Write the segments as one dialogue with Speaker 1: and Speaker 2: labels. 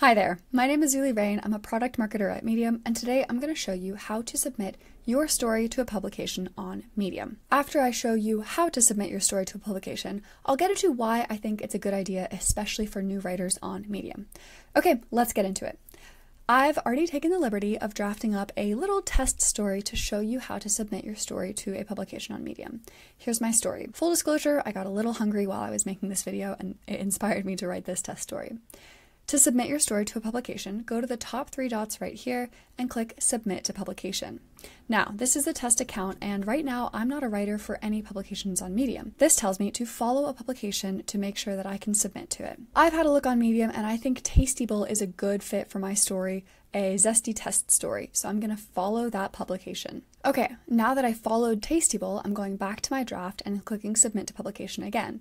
Speaker 1: Hi there, my name is Zulie Rane. I'm a product marketer at Medium, and today I'm going to show you how to submit your story to a publication on Medium. After I show you how to submit your story to a publication, I'll get into why I think it's a good idea, especially for new writers on Medium. Okay, let's get into it. I've already taken the liberty of drafting up a little test story to show you how to submit your story to a publication on Medium. Here's my story. Full disclosure, I got a little hungry while I was making this video and it inspired me to write this test story. To submit your story to a publication, go to the top three dots right here and click Submit to Publication. Now, this is a test account, and right now I'm not a writer for any publications on Medium. This tells me to follow a publication to make sure that I can submit to it. I've had a look on Medium, and I think Tastyable is a good fit for my story, a zesty test story, so I'm going to follow that publication. Okay, now that I followed Tastyable, I'm going back to my draft and clicking Submit to Publication again.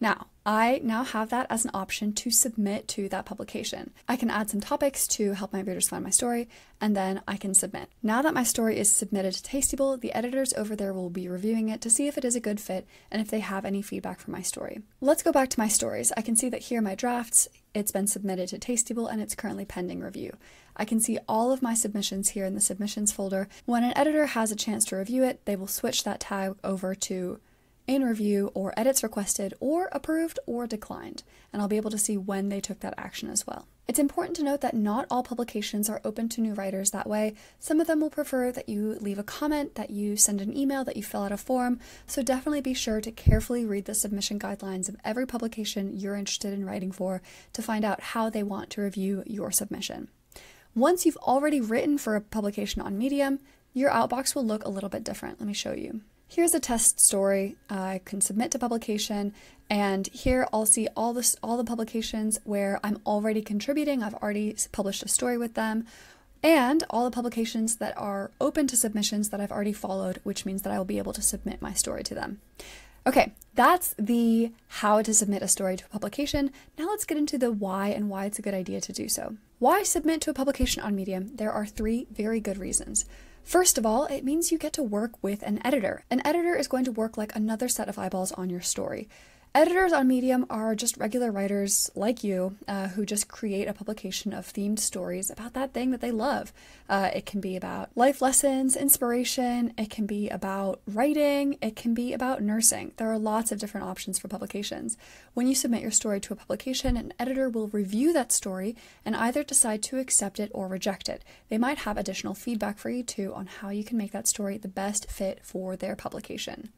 Speaker 1: Now, I now have that as an option to submit to that publication. I can add some topics to help my readers find my story, and then I can submit. Now that my story is submitted to Tastyable, the editors over there will be reviewing it to see if it is a good fit and if they have any feedback for my story. Let's go back to my stories. I can see that here are my drafts, it's been submitted to Tastyable, and it's currently pending review. I can see all of my submissions here in the submissions folder. When an editor has a chance to review it, they will switch that tag over to in review or edits requested or approved or declined, and I'll be able to see when they took that action as well. It's important to note that not all publications are open to new writers that way. Some of them will prefer that you leave a comment, that you send an email, that you fill out a form, so definitely be sure to carefully read the submission guidelines of every publication you're interested in writing for to find out how they want to review your submission. Once you've already written for a publication on Medium, your outbox will look a little bit different. Let me show you here's a test story I can submit to publication and here I'll see all this all the publications where I'm already contributing. I've already published a story with them and all the publications that are open to submissions that I've already followed which means that I will be able to submit my story to them. Okay that's the how to submit a story to a publication. Now let's get into the why and why it's a good idea to do so. Why submit to a publication on Medium? There are three very good reasons First of all, it means you get to work with an editor. An editor is going to work like another set of eyeballs on your story. Editors on Medium are just regular writers like you uh, who just create a publication of themed stories about that thing that they love. Uh, it can be about life lessons, inspiration, it can be about writing, it can be about nursing. There are lots of different options for publications. When you submit your story to a publication, an editor will review that story and either decide to accept it or reject it. They might have additional feedback for you too on how you can make that story the best fit for their publication.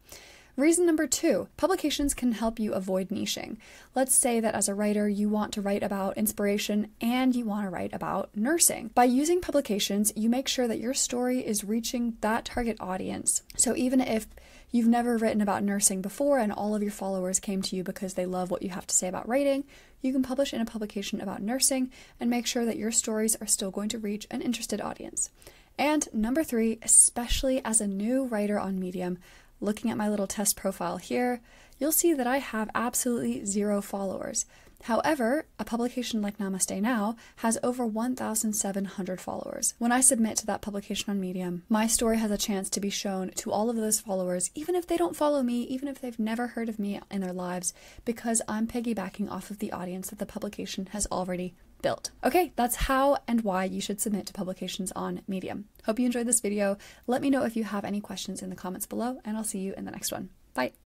Speaker 1: Reason number two publications can help you avoid niching. Let's say that as a writer, you want to write about inspiration and you want to write about nursing. By using publications, you make sure that your story is reaching that target audience. So even if you've never written about nursing before and all of your followers came to you because they love what you have to say about writing, you can publish in a publication about nursing and make sure that your stories are still going to reach an interested audience. And number three, especially as a new writer on Medium, looking at my little test profile here, you'll see that I have absolutely zero followers. However, a publication like Namaste Now has over 1,700 followers. When I submit to that publication on Medium, my story has a chance to be shown to all of those followers, even if they don't follow me, even if they've never heard of me in their lives, because I'm piggybacking off of the audience that the publication has already built. Okay, that's how and why you should submit to publications on Medium. Hope you enjoyed this video. Let me know if you have any questions in the comments below, and I'll see you in the next one. Bye.